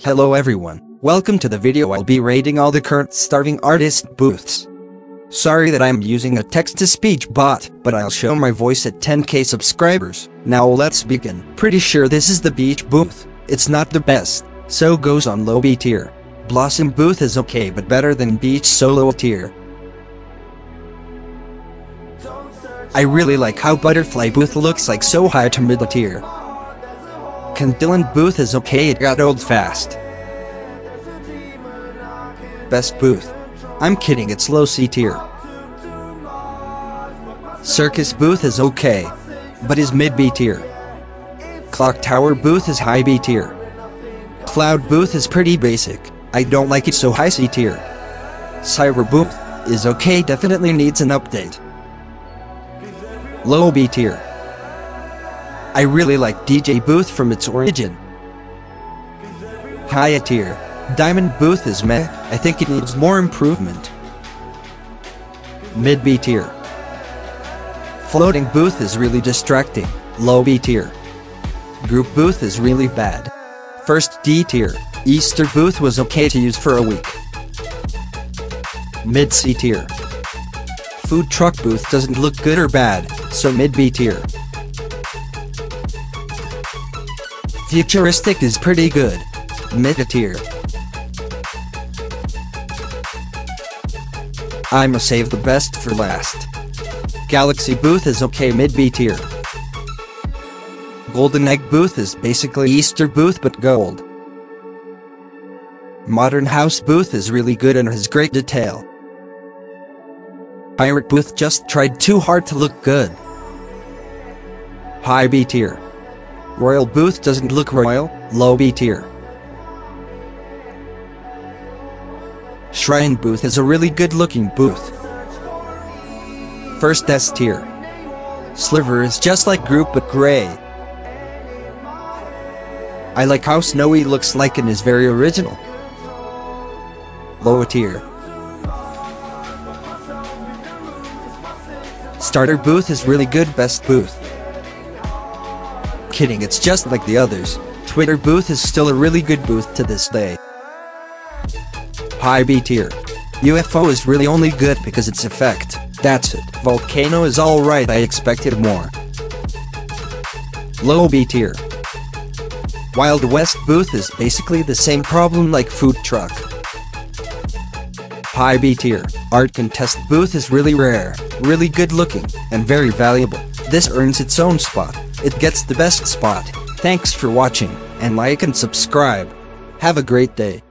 Hello everyone, welcome to the video I'll be rating all the current starving artist booths. Sorry that I'm using a text-to-speech bot, but I'll show my voice at 10k subscribers. Now let's begin. Pretty sure this is the beach booth. It's not the best, so goes on low B tier. Blossom booth is okay but better than beach solo tier. I really like how Butterfly Booth looks like so high to mid tier. Candyland Booth is okay it got old fast. Best Booth. I'm kidding it's low C tier. Circus Booth is okay, but is mid B tier. Clock Tower Booth is high B tier. Cloud Booth is pretty basic, I don't like it so high C tier. Cyber Booth is okay definitely needs an update. Low B tier. I really like DJ Booth from its origin. High tier. Diamond Booth is meh, I think it needs more improvement. Mid B tier. Floating Booth is really distracting, low B tier. Group Booth is really bad. First D tier, Easter Booth was okay to use for a week. Mid C tier. Food Truck Booth doesn't look good or bad, so mid B tier. Futuristic is pretty good, mid tier. I'ma save the best for last. Galaxy Booth is okay mid B tier. Golden Egg Booth is basically Easter Booth but gold. Modern House Booth is really good and has great detail. Pirate Booth just tried too hard to look good. High B tier. Royal Booth doesn't look royal, low B tier. Shrine Booth is a really good looking booth. First S tier. Sliver is just like group but grey. I like how Snowy looks like and is very original. Low tier. Starter booth is really good best booth. Kidding it's just like the others, Twitter booth is still a really good booth to this day. High B tier. UFO is really only good because its effect, that's it. Volcano is alright I expected more. Low B tier. Wild West booth is basically the same problem like food truck. High B tier. Art contest booth is really rare, really good looking, and very valuable. This earns its own spot. It gets the best spot. Thanks for watching, and like and subscribe. Have a great day.